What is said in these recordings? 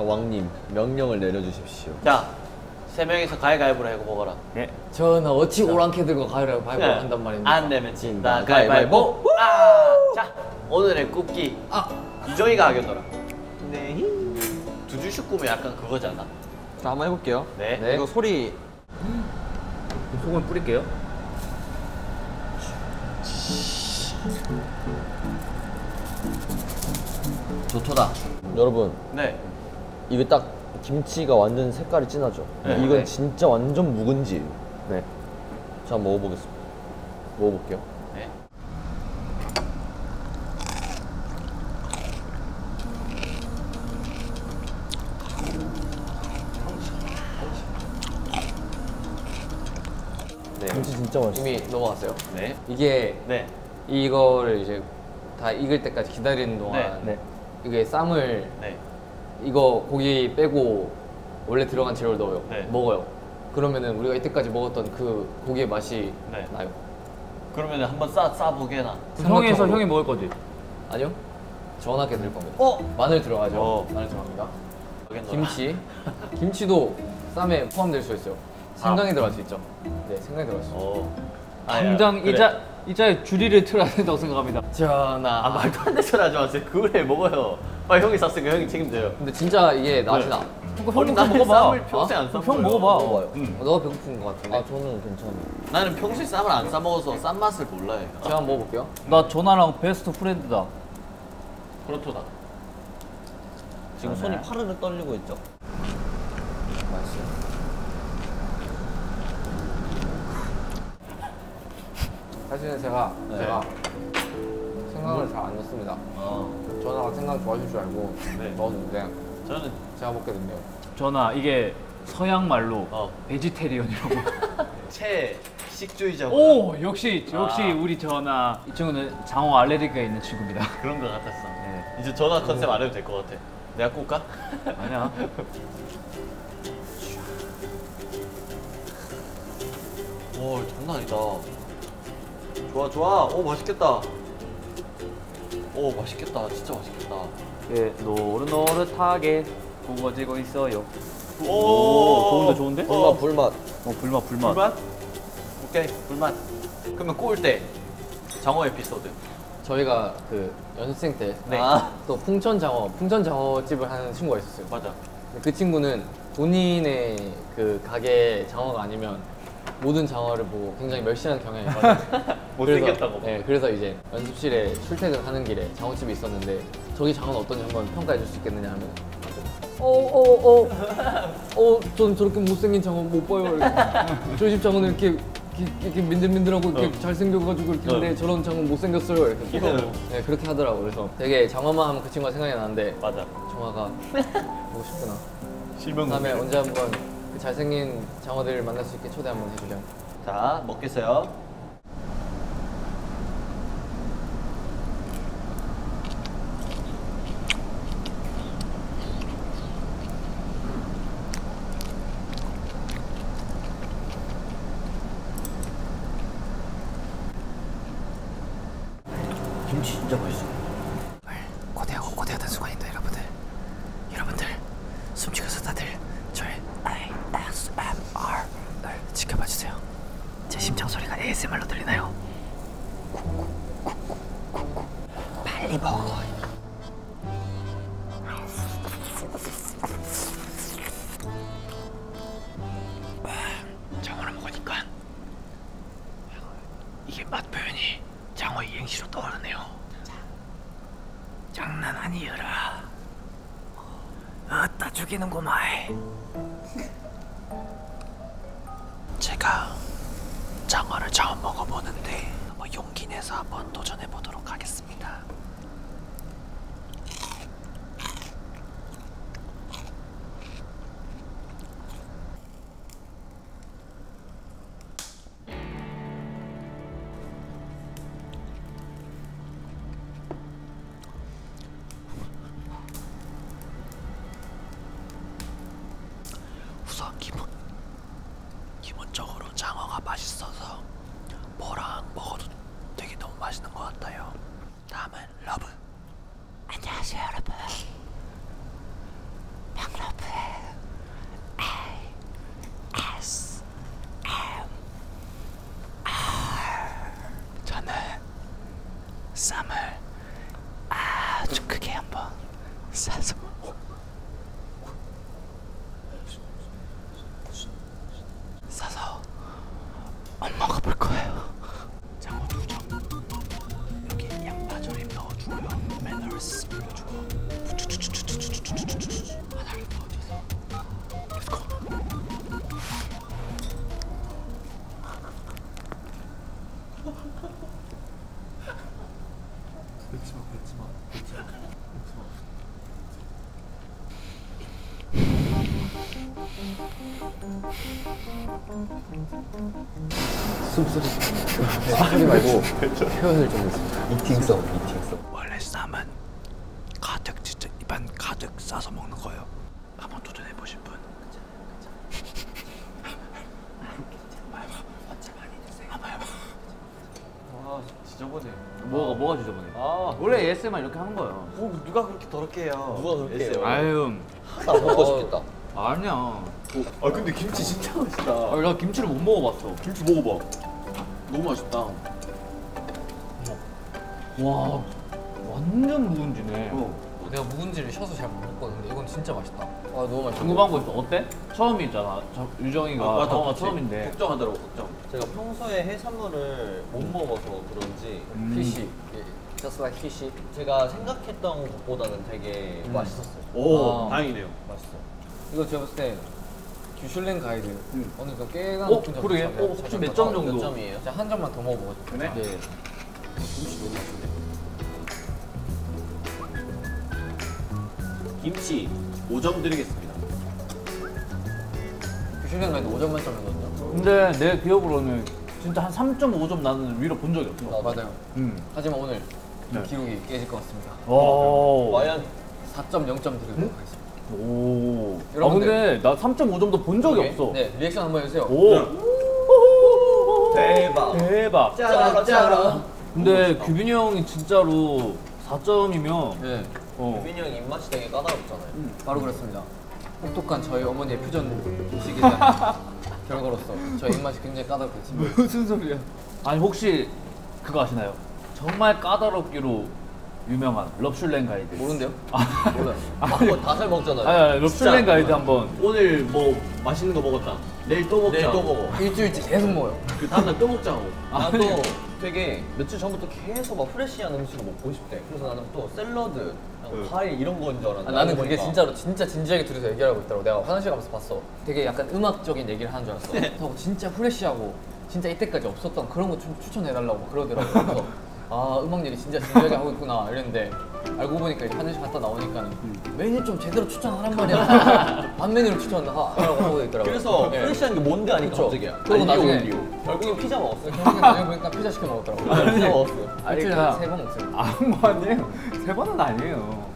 자 왕님 명령을 내려주십시오. 자, 세 명이서 가위가위보로 해고 먹어라. 예. 저는 어찌 오랑캐 들고 가위바위보 네. 한단 말입니까? 안 내면 진다. 가위바위보. 아, 자, 오늘의 굽기. 아, 이정이가 하겠노라. 네. 두 줄씩 꾸면 약간 그거잖아. 자 한번 해볼게요. 네. 네. 이거 소리 소금 뿌릴게요. 좋토다. 여러분 네. 이게 딱 김치가 완전 색깔이 진하죠. 네. 이건 네. 진짜 완전 묵은지예요. 네. 자 먹어보겠습니다. 먹어볼게요. 네. 네. 김치 진짜 맛있어. 이미 넘어갔어요. 네. 이게 네. 이거를 이제 다 익을 때까지 기다리는 동안 네. 이게 쌈을 네. 이거 고기 빼고 원래 들어간 재료를 넣어요. 네. 먹어요. 그러면은 우리가 이때까지 먹었던 그 고기의 맛이 네. 나요. 그러면 한번 싸 싸보게나. 형에서. 형이 먹을 거지. 아니요. 전하게 될 겁니다. 어? 마늘 들어가죠. 어. 마늘 들어갑니다. 김치. 김치도 쌈에 포함될 수 있어요. 생강이 들어갈 수 있죠. 네, 생강이 들어갈 수 있어요. 어. 아, 당장 야, 그래. 이자 이자에 줄이를 틀어야 된다고 생각합니다. 전하. 아 말도 안 되는 소리 하지 마세요. 그걸 먹어요. 아 형이 샀으니까 형이 책임져요. 근데 진짜 이게 네. 나. 그거 아니, 형 먹어봐. 쌈을 평소에 안 싸. 형 먹어봐. 먹어봐 요. 응. 어, 너가 배고픈 것 같은데. 아 저는 괜찮아요. 나는 평소에 쌈을 안 싸 먹어서 쌈 맛을 몰라요. 제가 한번 먹어볼게요. 나 전화랑 베스트 프렌드다. 그렇도다. 지금 네. 손이 파르르 떨리고 있죠. 맛있어요. 사실은 제가 네. 제가 생강을 잘 안 넣습니다. 어. 전하가 생강 좋아하실 줄 알고 네. 넣었는데 저는 제가 먹게 됐네요. 전하 이게 서양 말로 어. vegetarian이라고. 채식주의자. 오 역시 역시 아. 우리 전하 이 친구는 장어 알레르기가 있는 친구입니다. 그런 거 같았어. 네. 이제 전하 컨셉 안 해도 될 것 같아. 내가 꿀까? 아니야. 오 장난 아니다. 좋아 좋아. 오 맛있겠다. 오 맛있겠다. 진짜 맛있겠다. 예, 노릇노릇하게 구워지고 있어요. 오, 좋은데 좋은데? 어. 불맛 불맛. 어 불맛 불맛. 불맛? 오케이 불맛. 그러면 구울 때 장어 에피소드. 저희가 그 연습생 때 네. 또 풍천 장어, 풍천 장어집을 하는 친구가 있었어요. 맞아. 그 친구는 본인의 그 가게 장어가 아니면 모든 장어를 보고 굉장히 멸시하는 경향이 있어요. 못생겼다고. 네, 그래서 이제 연습실에 출퇴근하는 길에 장어집이 있었는데 저기 장어는 어떤지 한번 평가해 줄 수 있겠느냐 하면 어어어어 어, 전 저렇게 못생긴 장어 못 봐요. 저희 집 장어는 이렇게 이렇게, 이렇게 민들민들하고 이렇게 어. 잘생겨가지고 이렇게 하는데 어. 저런 장어 못생겼어요. 이렇게 어. 네, 그렇게 하더라고. 그래서 되게 장어만 하면 그 친구가 생각이 나는데 맞아. 정화가 보고 싶구나. 실명. 다음에 언제 한번 그 잘생긴 장어들을 만날 수 있게 초대 한번 해주렴. 자 먹겠어요. 김치 진짜 맛있어. 이행시로 떠오르네요 장난 아니여라. 어따 죽이는구만. 제가 장어를 처음 먹어보는데 용기 내서 한번 도전해 보도록 하겠습니다. accessories. 숨소리 소리 말고 표현을 좀 해주세요 이팅성, 이팅성. 원래 쌈은 가득 진짜 입안 가득 싸서 먹는 거예요. 한번 도전해 보실 분? 아 지저분해. 뭐가 뭐가 지저분해? 아 원래 ASMR 이렇게 하는 거예요. 뭐, 누가 그렇게 더럽게 해요? 누가 그렇게 해요? 아유 나 먹고 싶겠다. 아니야. 아 근데 김치 진짜 맛있다. 아, 나 김치를 못 먹어봤어. 김치 먹어봐. 너무 맛있다. 와 완전 묵은지네. 어. 내가 묵은지를 셔서 잘 못 먹거든요 이건 진짜 맛있다 아 너무 맛있다 궁금한 거 있어. 어때? 처음이잖아. 저, 유정이가 아, 맞아, 그치. 처음인데. 걱정하더라고 걱정. 제가 평소에 해산물을 못 먹어서 그런지 음. 피쉬 예, just like fish 제가 생각했던 것보다는 되게 맛있었어요. 오 아. 다행이네요. 맛있어. 이거 제가 봤을 때 규슐랭 가이드 어느 정도 꽤나 어, 높은 점 그러게. 어, 혹시 점몇점몇 정도? 점이에요? 진짜 한 점만 더 먹어보고 그래? 네. 김치 5점 드리겠습니다. 규슐랭 가이드 5점 만점이거든요 근데 내 기억으로는 진짜 한 3.5점 나는 위로 본 적이 없어. 아 맞아요 음. 하지만 오늘 네. 기록이 깨질 것 같습니다 오. 과연 4.0점 드리도록 하겠습니다 오. 아 여러분들. 근데 나 3.5점도 본 적이 없어. 네 리액션 한번 해주세요 오. 대박. 대박. 짜라 짜라. 근데 규빈이 형이 진짜로 4점이면 네 어. 유빈이 형 입맛이 되게 까다롭잖아요. 바로 그렇습니다 혹독한 저희 어머니의 표전식에 대한 결과로서 저희 입맛이 굉장히 까다롭겠습니다 무슨 소리야? 아니 혹시 그거 아시나요? 정말 까다롭기로 유명한 럽슐랭 가이드. 모른대요? 몰라요 아, 다잘 먹잖아요. 아니, 아니 럽슐랭 가이드 한번. 오늘 뭐 맛있는 거 먹었다. 내일 또 먹자. 내일 또 먹어. 일주일째 계속 먹어요 그 다음날 또 먹자고. 나도 되게 며칠 전부터 계속 막 프레시한 음식을 먹고 싶대. 그래서 나는 또 샐러드, 과일 이런 건줄 알았는데. 아, 나는 그게 보니까 진짜로 진짜 진지하게 들어서 얘기하고 있더라고. 내가 화장실 가면서 봤어. 되게 약간 음악적인 얘기를 하는 줄 알았어. 그렇다고 진짜 프레시하고 진짜 이때까지 없었던 그런 거 좀 추천해달라고 그러더라고. 그래서 아 음악 얘기 진짜 진지하게 하고 있구나 이랬는데 알고 보니까 이제 화장실 갔다 나오니까는 메뉴 좀 제대로 추천하란 말이야. 반 메뉴를 추천하라고 하고 있더라고. 그래서 네. 프레시한 게 뭔데 아니까 그쵸. 갑자기야. 그러고 나중에 결국엔 피자 먹었어. 결국에 나중에 보니까 피자 시켜 먹었더라고. 피자 먹었어. 일주일에 그냥- 세번 먹어요. 아무 아니에요. 세 번은 아니에요.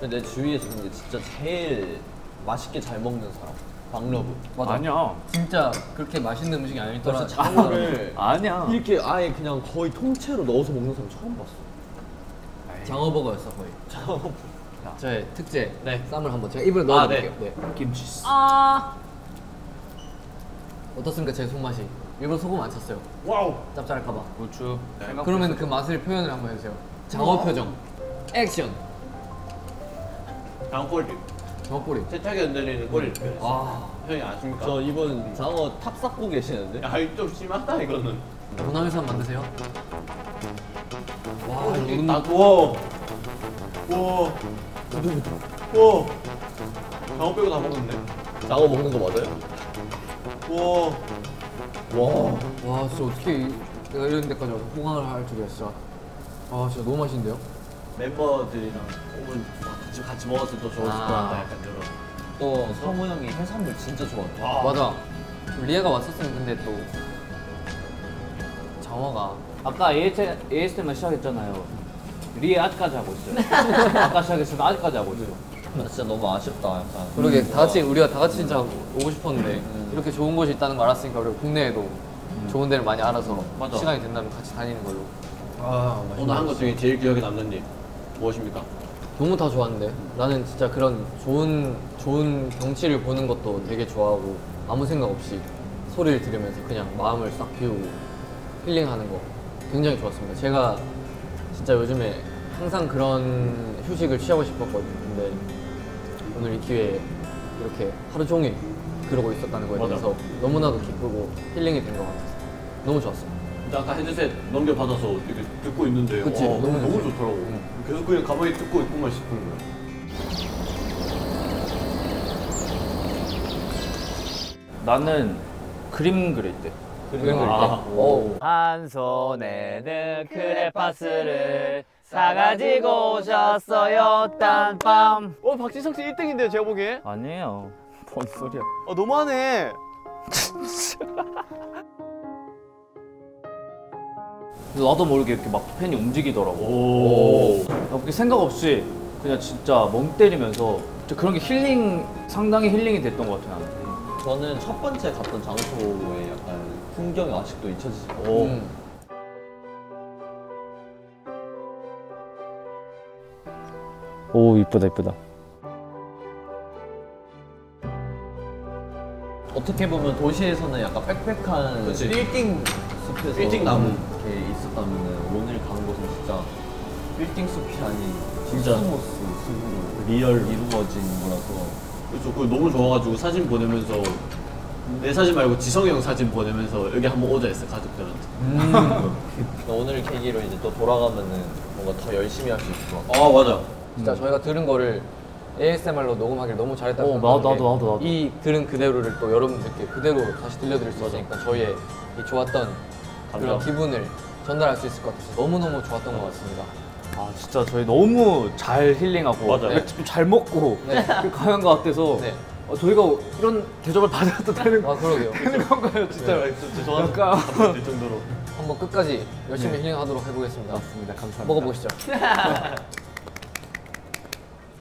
근데 내 주위에서 근데 진짜 제일 맛있게 잘 먹는 사람. 박러브. 맞아. 아니야. 진짜 그렇게 맛있는 음식이 아니더라. 장어를 아니야. 이렇게 아예 그냥 거의 통째로 넣어서 먹는 사람 처음 봤어. 장어버거였어 거의. 장어. 저의 특제 쌈을 한번 제가 입으로 넣어볼게요. 네. 김치. 어떻습니까 제 손맛이? 일부러 소금 안 쳤어요. wow. 짭짤할까봐. 고추. 그러면 그 맛을 표현을 한번 해주세요. 장어 표정. 액션. 다음 꼴 립. 장어꼬리. 세차게 흔들리는 꼴립. 와. 형이 아십니까? 저 이번 장어 탑 쌓고 계시는데? 야, 이거 좀 심하다 이거는. 한번 만드세요. 와 이게 이거 딱 와. 와. 와. 장어 빼고 다 먹었네. 장어 먹는 거 맞아요? 와. 와. 와 진짜 어떻게 내가 이런 데까지 와서 호강을 할 줄이야 진짜. 아 진짜 너무 맛있는데요? 멤버들이랑 오늘 같이 같이 먹었을 때 좋을 것 아. 같다 약간 이런. 또 성우 형이 해산물 진짜 좋아해. 아. 맞아. 리에가 왔었으면 근데 또 장어가 아까 AS, ASMR 시작했잖아요. 리에 아직까지 하고 있어요. 아까 시작했으면 아직까지 하고 있어요. 나 진짜 너무 아쉽다 약간. 그러게 다 같이 우리가 다 같이 진짜 오고 싶었는데 이렇게 좋은 곳이 있다는 걸 알았으니까 우리가 국내에도 좋은 데를 많이 알아서 맞아. 시간이 된다면 같이 다니는 걸로. 아 오늘 한 것 중에 제일 기억에 남는 일 무엇입니까? 너무 다 좋았는데 나는 진짜 그런 좋은 좋은 경치를 보는 것도 되게 좋아하고 아무 생각 없이 소리를 들으면서 그냥 마음을 싹 비우고 힐링하는 거 굉장히 좋았습니다. 제가 진짜 요즘에 항상 그런 휴식을 취하고 싶었거든요. 근데 오늘 이 기회에 이렇게 하루 종일 그러고 있었다는 거에 대해서 너무나도 기쁘고 힐링이 된 것 같아서 너무 좋았어요. 아까 헤드셋 넘겨받아서 이렇게 듣고 있는데 그치, 어, 너무 너무 좋지. 좋더라고 응. 계속 그냥 가만히 듣고 있고만 싶은 거야 나는 그림 그릴 때. 그림 그릴 때. 아. 오. 한 손에는 크레파스를 사가지고 오셨어요 딴밤 어 박지성 씨 1등인데요 제가 보기에 아니에요. 뭔 소리야. 어 너무하네 나도 모르게 이렇게 막 펜이 움직이더라고. 오 그렇게 생각 없이 그냥 진짜 멍 때리면서 그런 게 힐링 상당히 힐링이 됐던 것 같아 나는. 저는 첫 번째 갔던 장소의 약간 풍경이 아직도 잊혀지지 않아요. 음. 오 이쁘다 이쁘다. 어떻게 보면 도시에서는 약간 빽빽한. 빌딩 숲에서 빌딩 나무. 이렇게 있었다면 오늘 간 곳은 진짜 빌딩 숲이 아닌 진짜. 디스모스 숲으로 real. 이루어진 거라서 그래서 그거 너무 좋아가지고 사진 보내면서 내 사진 말고 지성이 형 사진 보내면서 여기 한번 오자 했어 가족들한테 오늘 계기로 이제 또 돌아가면은 뭔가 더 열심히 할 수 있을 것 같아요. 아 맞아 진짜 저희가 들은 거를 ASMR로 녹음하기를 너무 잘했다고 어, 나도, 나도, 나도, 나도. 이 들은 그대로를 또 여러분들께 그대로 다시 들려드릴 수 있으니까 저희의 이 좋았던 그런 기분을 전달할 수 있을 것 같아서 너무너무 좋았던 것 같습니다. 아 진짜 저희 너무 잘 힐링하고 맞아요. 맥주 잘 먹고 네. 가는 것 같아서 네. 어, 저희가 이런 대접을 받아도 되는, 아 그러게요. 되는 건가요 진짜? 저는 약간 될 정도로 한번 끝까지 열심히 힐링하도록 해보겠습니다. 맞습니다 감사합니다. 먹어보시죠.